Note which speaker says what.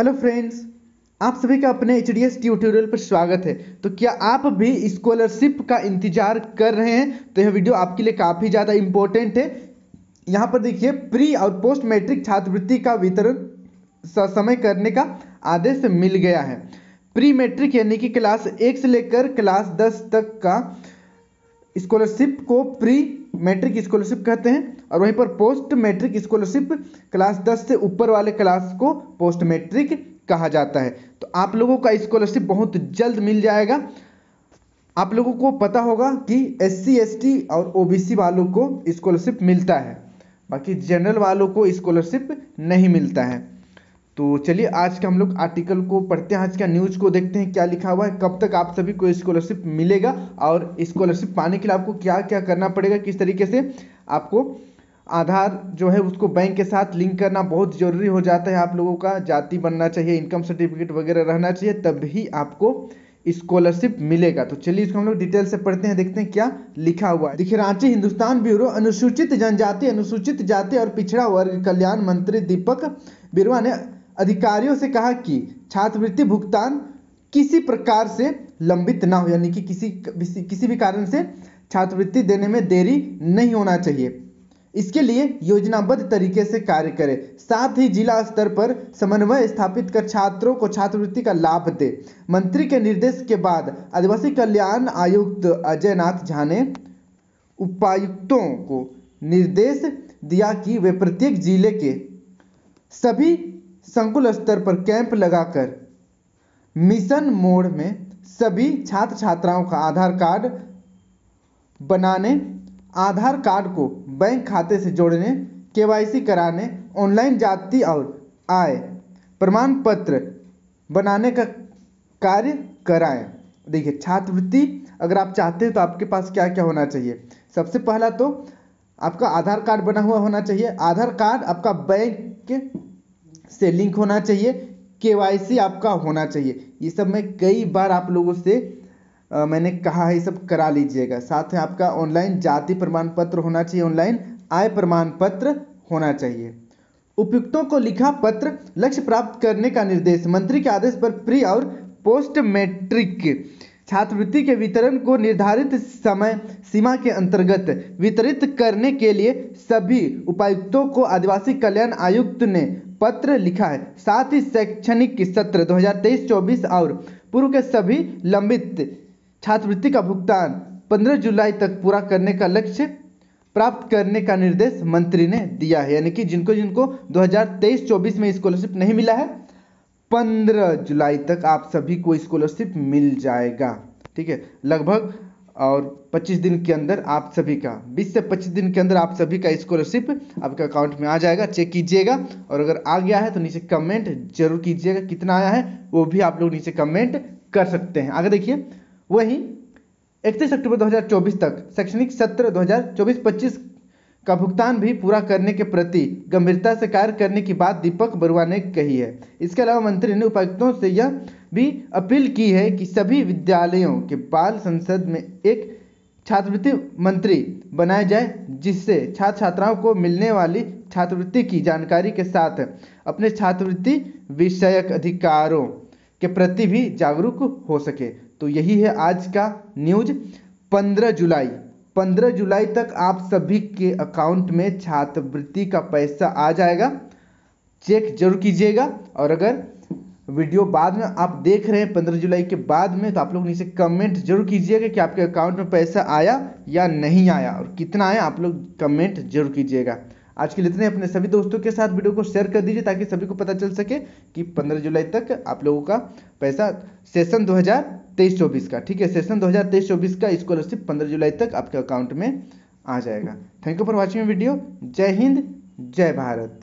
Speaker 1: Hello friends आप सभी का अपने एच डी एस ट्यूटोरियल पर स्वागत है। तो क्या आप भी स्कॉलरशिप का इंतज़ार कर रहे हैं? तो यह वीडियो आपके लिए काफ़ी ज़्यादा इम्पोर्टेंट है। यहाँ पर देखिए प्री और पोस्ट मैट्रिक छात्रवृत्ति का वितरण समय करने का आदेश मिल गया है। प्री मैट्रिक यानी कि क्लास एक से लेकर क्लास दस तक का स्कॉलरशिप को प्री मैट्रिक स्कॉलरशिप कहते हैं, और वहीं पर पोस्ट मैट्रिक स्कॉलरशिप क्लास दस से ऊपर वाले क्लास को पोस्ट मैट्रिक कहा जाता है। तो आप लोगों का स्कॉलरशिप बहुत जल्द मिल जाएगा। आप लोगों को पता होगा कि एस सी एस और ओ बी सी वालों को स्कॉलरशिप मिलता है। बाकी जनरल वालों को स्कॉलरशिप नहीं मिलता है। तो चलिए आज के हम लोग आर्टिकल को पढ़ते हैं, आज का न्यूज़ को देखते हैं, क्या लिखा हुआ है, कब तक आप सभी को स्कॉलरशिप मिलेगा और स्कॉलरशिप पाने के लिए आपको क्या क्या करना पड़ेगा, किस तरीके से आपको आधार जो है उसको बैंक के साथ लिंक करना बहुत ज़रूरी हो जाता है, आप लोगों का जाति बनना चाहिए इनकम सर्टिफिकेट वगैरह रहना चाहिए तभी आपको स्कॉलरशिप मिलेगा। तो चलिए इसको हम लोग डिटेल से पढ़ते हैं, देखते हैं क्या लिखा हुआ है। देखिए, रांची हिंदुस्तान ब्यूरो, अनुसूचित जनजाति, अनुसूचित जाति और पिछड़ा वर्ग कल्याण मंत्री दीपक बिरवा ने अधिकारियों से कहा कि छात्रवृत्ति भुगतान किसी प्रकार से लंबित ना हो, यानी कि किसी किसी भी कारण से छात्रवृत्ति देने में देरी नहीं होना चाहिए। इसके लिए योजनाबद्ध तरीके से कार्य करें। साथ ही जिला स्तर पर समन्वय स्थापित कर छात्रों को छात्रवृत्ति का लाभ दे। मंत्री के निर्देश के बाद आदिवासी कल्याण आयुक्त अजय नाथ झा ने उपायुक्तों को निर्देश दिया कि वे प्रत्येक ज़िले के सभी संकुल स्तर पर कैंप लगाकर मिशन मोड में सभी छात्र छात्राओं का आधार कार्ड बनाने, आधार कार्ड को बैंक खाते से जोड़ने, केवाईसी कराने, ऑनलाइन जाति और आय प्रमाण पत्र बनाने का कार्य कराएँ। देखिए, छात्रवृत्ति, अगर आप चाहते हैं तो आपके पास क्या क्या होना चाहिए? सबसे पहला तो आपका आधार कार्ड बना हुआ होना चाहिए। आधार कार्ड आपका बैंक से लिंक होना चाहिए के आपका होना चाहिए। ये सब मैं कई बार आप लोगों से आ, मैंने कहा है ये सब करा लीजिएगा। साथ में आपका ऑनलाइन जाति प्रमाण पत्र होना चाहिए ऑनलाइन आय प्रमाण पत्र होना चाहिए। उपयुक्तों को लिखा पत्र लक्ष्य प्राप्त करने का निर्देश मंत्री के आदेश पर प्री और पोस्ट मैट्रिक छात्रवृत्ति के वितरण को निर्धारित समय सीमा के अंतर्गत वितरित करने के लिए सभी उपायुक्तों को आदिवासी कल्याण आयुक्त ने पत्र लिखा है। साथ ही शैक्षणिक सत्र 2023-24 और पूर्व के सभी लंबित छात्रवृत्ति का भुगतान 15 जुलाई तक पूरा करने का लक्ष्य प्राप्त करने का निर्देश मंत्री ने दिया है। यानी कि जिनको जिनको 2023-24 में स्कॉलरशिप नहीं मिला है 15 जुलाई तक आप सभी को स्कॉलरशिप मिल जाएगा। ठीक है? लगभग और 25 दिन के अंदर आप सभी का 20 से 25 दिन के अंदर आप सभी का स्कॉलरशिप आपके अकाउंट में आ जाएगा चेक कीजिएगा और अगर आ गया है तो नीचे कमेंट ज़रूर कीजिएगा कितना आया है, वो भी आप लोग नीचे कमेंट कर सकते हैं। आगे देखिए, वही इकतीस अक्टूबर 2024 तक शैक्षणिक सत्र 2024-25 का भुगतान भी पूरा करने के प्रति गंभीरता से कार्य करने की बात दीपक बरुआ ने कही है। इसके अलावा मंत्री ने उपायुक्तों से यह भी अपील की है कि सभी विद्यालयों के बाल संसद में एक छात्रवृत्ति मंत्री बनाया जाए, जिससे छात्र छात्राओं को मिलने वाली छात्रवृत्ति की जानकारी के साथ अपने छात्रवृत्ति विषयक अधिकारों के प्रति भी जागरूक हो सके। तो यही है आज का न्यूज़। 15 जुलाई 15 जुलाई तक आप सभी के अकाउंट में छात्रवृत्ति का पैसा आ जाएगा। चेक ज़रूर कीजिएगा और अगर वीडियो बाद में आप देख रहे हैं 15 जुलाई के बाद में तो आप लोग नीचे कमेंट ज़रूर कीजिएगा कि आपके अकाउंट में पैसा आया या नहीं आया और कितना आया, आप लोग कमेंट ज़रूर कीजिएगा। आज के लिए इतने अपने सभी दोस्तों के साथ वीडियो को शेयर कर दीजिए ताकि सभी को पता चल सके कि 15 जुलाई तक आप लोगों का पैसा सेशन 2023-24 का, ठीक है? सेशन 2023-24 का स्कॉलरशिप 15 जुलाई तक आपके अकाउंट में आ जाएगा। Thank you for watching video जय हिंद, जय भारत।